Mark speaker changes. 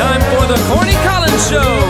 Speaker 1: time for the Corny Collins Show.